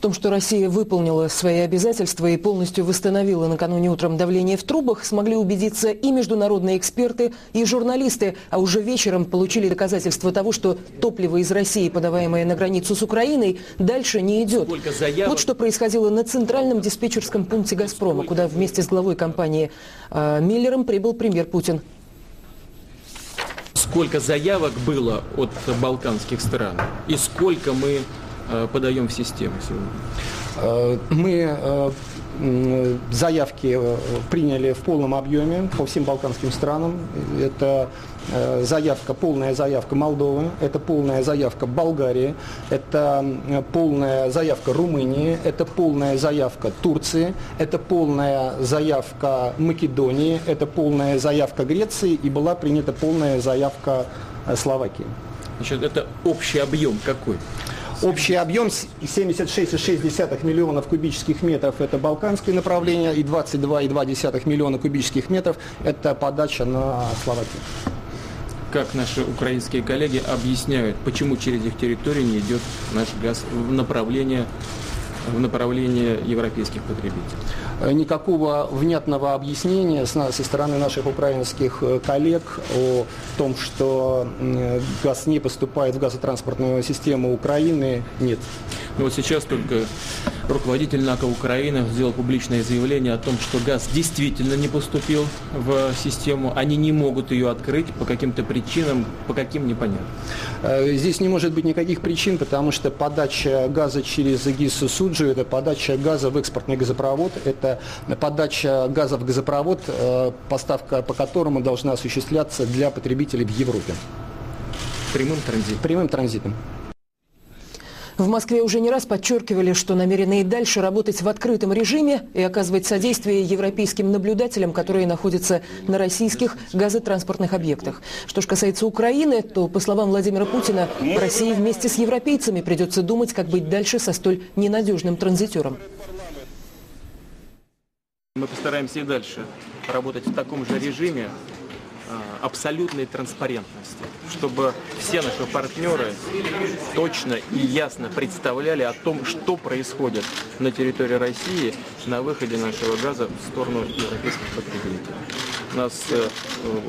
В том, что Россия выполнила свои обязательства и полностью восстановила накануне утром давление в трубах, смогли убедиться и международные эксперты, и журналисты, а уже вечером получили доказательства того, что топливо из России, подаваемое на границу с Украиной, дальше не идет. Вот что происходило на центральном диспетчерском пункте «Газпрома», куда вместе с главой компании э, Миллером прибыл премьер Путин. Сколько заявок было от балканских стран и сколько мы подаем в систему сегодня? Э, мы э, заявки приняли в полном объеме по всем балканским странам. Это заявка, полная заявка Молдовы, это полная заявка Болгарии, это полная заявка Румынии, это полная заявка Турции, это полная заявка Македонии, это полная заявка Греции и была принята полная заявка Словакии. Значит, это общий объем какой? Общий объем 76,6 миллионов кубических метров – это балканское направление, и 22,2 миллиона кубических метров – это подача на Словакию. Как наши украинские коллеги объясняют, почему через их территорию не идет наш газ в направлении в направлении европейских потребителей? Э, никакого внятного объяснения со стороны наших украинских э, коллег о том, что газ не поступает в газотранспортную систему Украины, нет. Ну вот сейчас только руководитель НАКО Украины сделал публичное заявление о том, что газ действительно не поступил в систему. Они не могут ее открыть по каким-то причинам, по каким непонятно. Э, здесь не может быть никаких причин, потому что подача газа через ГИС Суджу – это подача газа в экспортный газопровод, это подача газа в газопровод, э, поставка по которому должна осуществляться для потребителей в Европе. Прямым транзитом? Прямым транзитом. В Москве уже не раз подчеркивали, что намерены и дальше работать в открытом режиме и оказывать содействие европейским наблюдателям, которые находятся на российских газотранспортных объектах. Что же касается Украины, то, по словам Владимира Путина, России вместе с европейцами придется думать, как быть дальше со столь ненадежным транзитером. Мы постараемся и дальше работать в таком же режиме, абсолютной транспарентности, чтобы все наши партнеры точно и ясно представляли о том, что происходит на территории России на выходе нашего газа в сторону европейских потребителей. У нас э,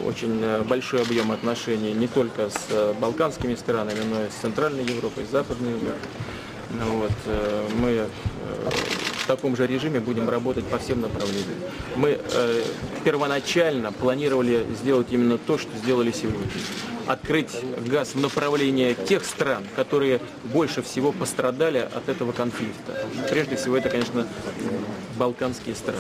очень большой объем отношений не только с э, балканскими странами, но и с Центральной Европой, с Западной Европой. Вот, э, мы в таком же режиме будем работать по всем направлениям. Мы э, первоначально планировали сделать именно то, что сделали сегодня. Открыть газ в направлении тех стран, которые больше всего пострадали от этого конфликта. Прежде всего, это, конечно, балканские страны.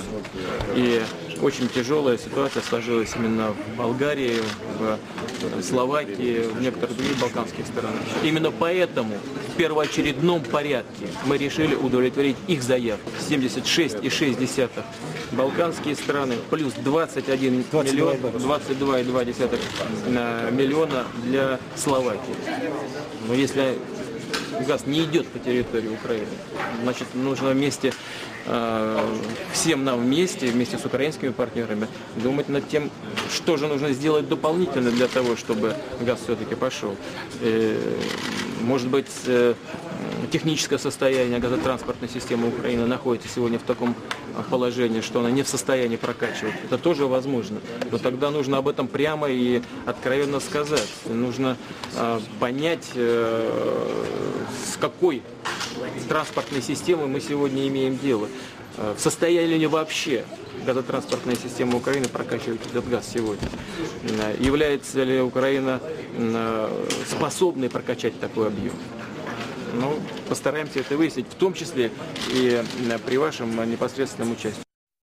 И очень тяжелая ситуация сложилась именно в Болгарии, в Словакии, в некоторых других балканских странах. Именно поэтому в первоочередном порядке мы решили удовлетворить их заявку. 76,6 балканские страны, плюс 21 миллион, 22,2 э, миллиона для Словакии. Но если газ не идет по территории Украины. Значит, нужно вместе, э, всем нам вместе, вместе с украинскими партнерами, думать над тем, что же нужно сделать дополнительно для того, чтобы газ все-таки пошел. Э, может быть, техническое состояние газотранспортной системы Украины находится сегодня в таком положении, что она не в состоянии прокачивать. Это тоже возможно. Но тогда нужно об этом прямо и откровенно сказать. Нужно э, понять, э, с какой транспортной системой мы сегодня имеем дело. Э, в состоянии ли вообще газотранспортная система Украины прокачивать этот газ сегодня? Является ли Украина способной прокачать такой объем? Ну, постараемся это выяснить, в том числе и при вашем непосредственном участии.